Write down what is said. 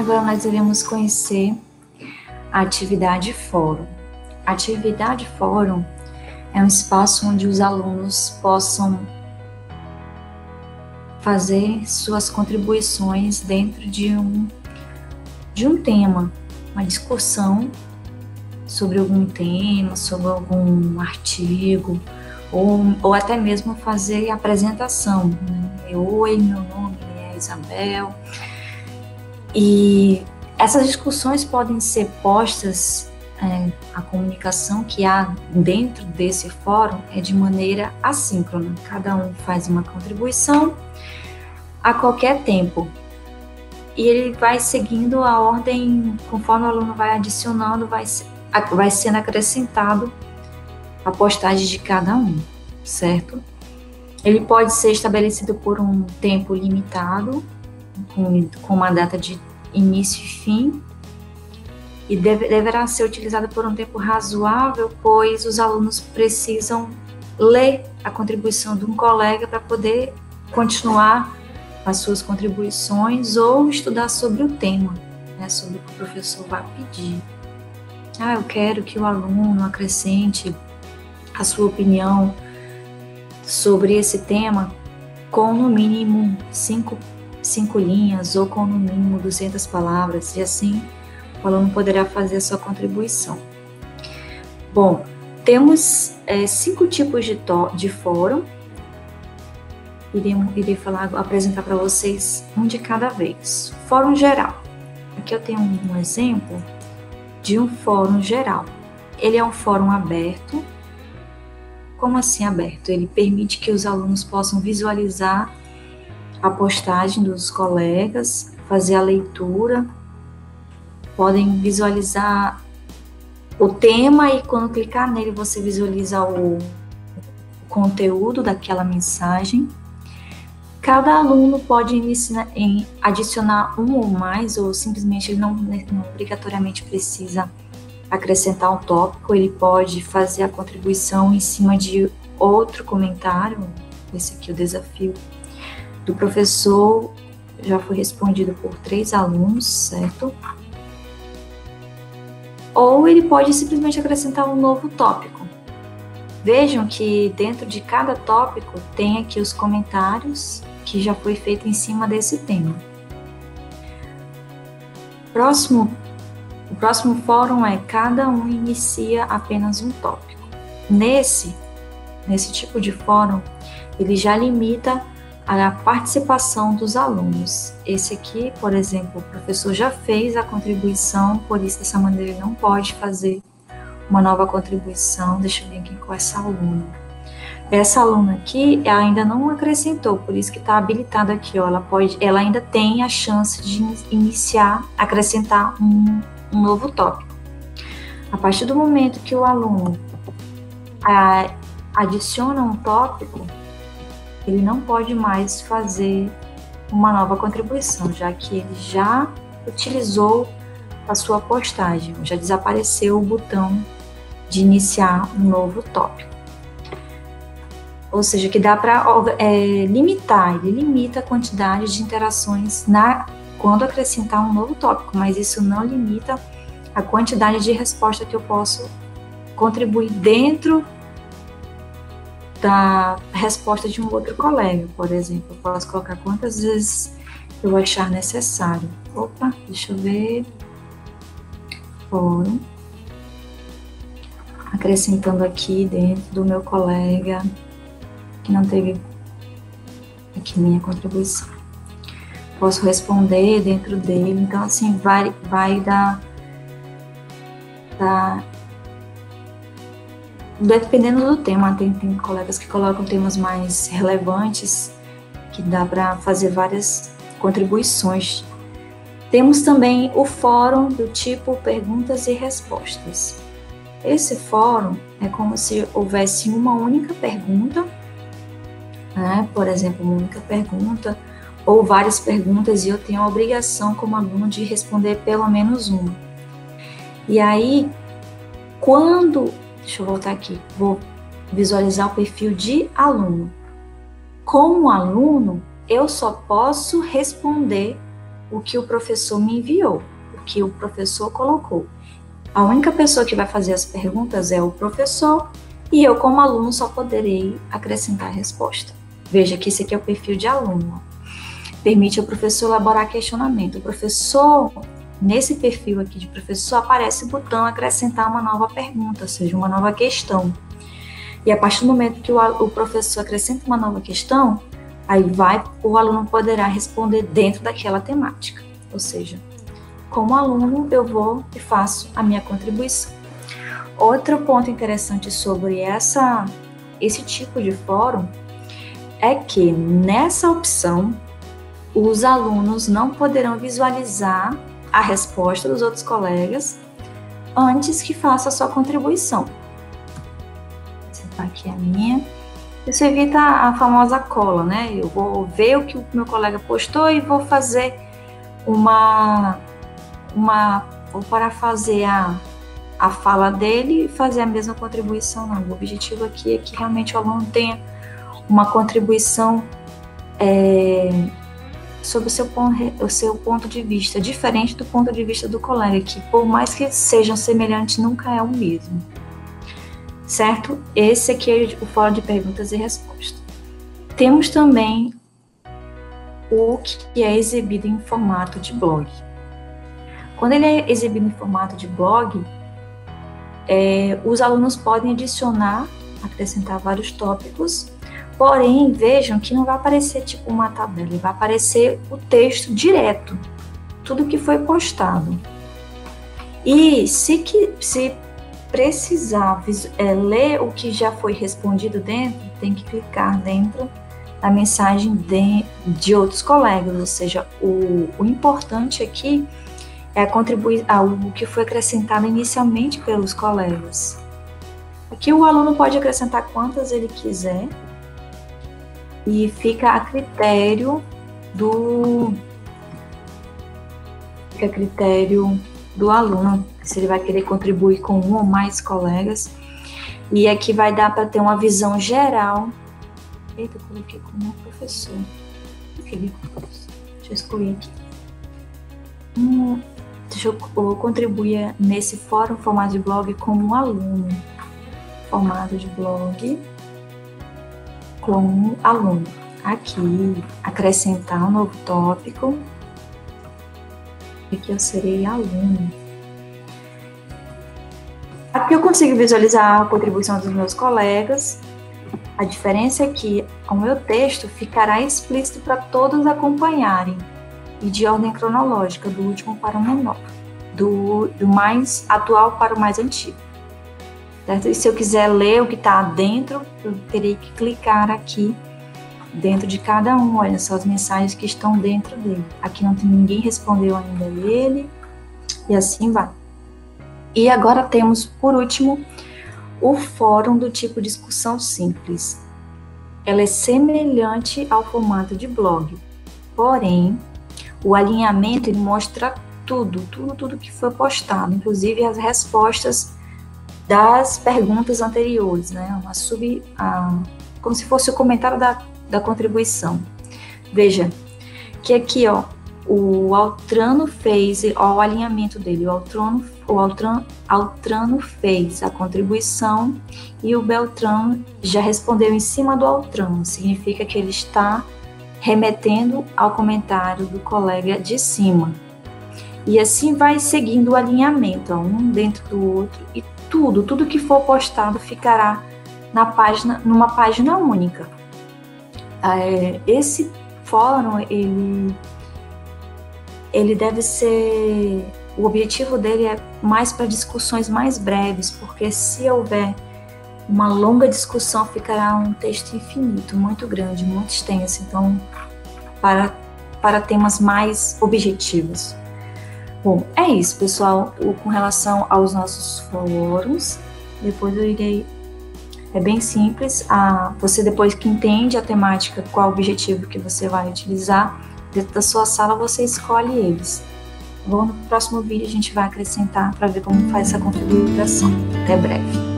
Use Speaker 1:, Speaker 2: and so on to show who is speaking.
Speaker 1: Agora nós iremos conhecer a atividade fórum. A atividade fórum é um espaço onde os alunos possam fazer suas contribuições dentro de um de um tema, uma discussão sobre algum tema, sobre algum artigo, ou, ou até mesmo fazer apresentação. Né? Oi, meu nome é Isabel. E essas discussões podem ser postas, é, a comunicação que há dentro desse fórum é de maneira assíncrona. Cada um faz uma contribuição a qualquer tempo. E ele vai seguindo a ordem, conforme o aluno vai adicionando, vai, vai sendo acrescentado a postagem de cada um, certo? Ele pode ser estabelecido por um tempo limitado, com, com uma data de início e fim, e deve, deverá ser utilizado por um tempo razoável, pois os alunos precisam ler a contribuição de um colega para poder continuar as suas contribuições ou estudar sobre o tema, né, sobre o que o professor vai pedir. Ah, eu quero que o aluno acrescente a sua opinião sobre esse tema com no mínimo cinco, cinco linhas ou com no mínimo 200 palavras, e assim o aluno poderá fazer a sua contribuição. Bom, temos é, cinco tipos de, de fórum irei, irei falar, apresentar para vocês um de cada vez. Fórum geral. Aqui eu tenho um exemplo de um fórum geral. Ele é um fórum aberto. Como assim aberto? Ele permite que os alunos possam visualizar a postagem dos colegas, fazer a leitura, podem visualizar o tema e quando clicar nele você visualiza o conteúdo daquela mensagem. Cada aluno pode em adicionar um ou mais, ou simplesmente ele não, não obrigatoriamente precisa acrescentar um tópico, ele pode fazer a contribuição em cima de outro comentário. Esse aqui é o desafio do professor, já foi respondido por três alunos, certo? Ou ele pode simplesmente acrescentar um novo tópico. Vejam que dentro de cada tópico tem aqui os comentários que já foi feito em cima desse tema. Próximo, o próximo fórum é cada um inicia apenas um tópico. Nesse, nesse tipo de fórum, ele já limita a participação dos alunos. Esse aqui, por exemplo, o professor já fez a contribuição, por isso dessa maneira ele não pode fazer uma nova contribuição. Deixa eu ver aqui com essa aluna. Essa aluna aqui ainda não acrescentou, por isso que está habilitado aqui, ó, ela pode, ela ainda tem a chance de iniciar, acrescentar um, um novo tópico. A partir do momento que o aluno a, adiciona um tópico, ele não pode mais fazer uma nova contribuição, já que ele já utilizou a sua postagem, já desapareceu o botão de iniciar um novo tópico. Ou seja, que dá para é, limitar, ele limita a quantidade de interações na quando acrescentar um novo tópico, mas isso não limita a quantidade de resposta que eu posso contribuir dentro da resposta de um outro colega, por exemplo. Eu posso colocar quantas vezes eu achar necessário. Opa, deixa eu ver. Foram. Acrescentando aqui dentro do meu colega que não teve aqui minha contribuição. Posso responder dentro dele, então assim vai vai dar, dar dependendo do tema, tem, tem colegas que colocam temas mais relevantes que dá para fazer várias contribuições. Temos também o fórum do tipo perguntas e respostas. Esse fórum é como se houvesse uma única pergunta né? por exemplo, uma única pergunta ou várias perguntas e eu tenho a obrigação como aluno de responder pelo menos uma. E aí, quando, deixa eu voltar aqui, vou visualizar o perfil de aluno. Como aluno, eu só posso responder o que o professor me enviou, o que o professor colocou. A única pessoa que vai fazer as perguntas é o professor e eu, como aluno, só poderei acrescentar a resposta. Veja que esse aqui é o perfil de aluno. Permite ao professor elaborar questionamento. O professor, nesse perfil aqui de professor, aparece o botão acrescentar uma nova pergunta, ou seja, uma nova questão. E a partir do momento que o, professor acrescenta uma nova questão, aí vai, o aluno poderá responder dentro daquela temática. Ou seja, como aluno, eu vou e faço a minha contribuição. Outro ponto interessante sobre essa, esse tipo de fórum é que nessa opção os alunos não poderão visualizar a resposta dos outros colegas antes que faça a sua contribuição. Vou aqui a minha. Isso evita a famosa cola, né? Eu vou ver o que o meu colega postou e vou fazer uma, uma vou parafasear a fala dele e fazer a mesma contribuição. Não, o objetivo aqui é que realmente o aluno tenha uma contribuição é, sobre o seu, ponto, o seu ponto de vista, diferente do ponto de vista do colega, que por mais que sejam semelhantes, nunca é o mesmo. Certo? Esse aqui é o fórum de perguntas e respostas. Temos também o que é exibido em formato de blog. Quando ele é exibido em formato de blog, é, os alunos podem adicionar, acrescentar vários tópicos Porém, vejam que não vai aparecer tipo uma tabela, vai aparecer o texto direto, tudo que foi postado. E se, que, se precisar é, ler o que já foi respondido dentro, tem que clicar dentro da mensagem de, de outros colegas, ou seja, o, o importante aqui é contribuir algo que foi acrescentado inicialmente pelos colegas. Aqui o aluno pode acrescentar quantas ele quiser, e fica a critério do fica a critério do aluno se ele vai querer contribuir com um ou mais colegas. E aqui vai dar para ter uma visão geral. Eita eu coloquei como professor. Deixa eu excluir aqui. Hum, deixa eu, eu contribuir nesse fórum formato de blog como um aluno. Formato de blog como aluno. Aqui, acrescentar um novo tópico. Aqui eu serei aluno. Aqui eu consigo visualizar a contribuição dos meus colegas. A diferença é que o meu texto ficará explícito para todos acompanharem e de ordem cronológica, do último para o menor, do, do mais atual para o mais antigo. Certo? E se eu quiser ler o que está dentro, eu terei que clicar aqui dentro de cada um. Olha só as mensagens que estão dentro dele. Aqui não tem ninguém respondeu ainda ele, e assim vai. E agora temos, por último, o fórum do tipo discussão simples. Ela é semelhante ao formato de blog, porém, o alinhamento ele mostra tudo, tudo, tudo que foi postado, inclusive as respostas das perguntas anteriores, né? Uma sub, a, como se fosse o comentário da, da contribuição. Veja que aqui, ó, o Altrano fez, ó, o alinhamento dele, o Altrano, o Altrano, Altrano fez a contribuição e o Beltrano já respondeu em cima do Altrano, significa que ele está remetendo ao comentário do colega de cima. E assim vai seguindo o alinhamento, ó, um dentro do outro, e tudo, tudo que for postado ficará na página, numa página única. É, esse fórum, ele, ele deve ser, o objetivo dele é mais para discussões mais breves, porque se houver uma longa discussão, ficará um texto infinito, muito grande, muito extenso, então, para, para temas mais objetivos. Bom, é isso, pessoal, com relação aos nossos fóruns. Depois eu irei. É bem simples. A, você, depois que entende a temática, qual o objetivo que você vai utilizar, dentro da sua sala você escolhe eles. Bom, no próximo vídeo a gente vai acrescentar para ver como faz essa configuração. Até breve.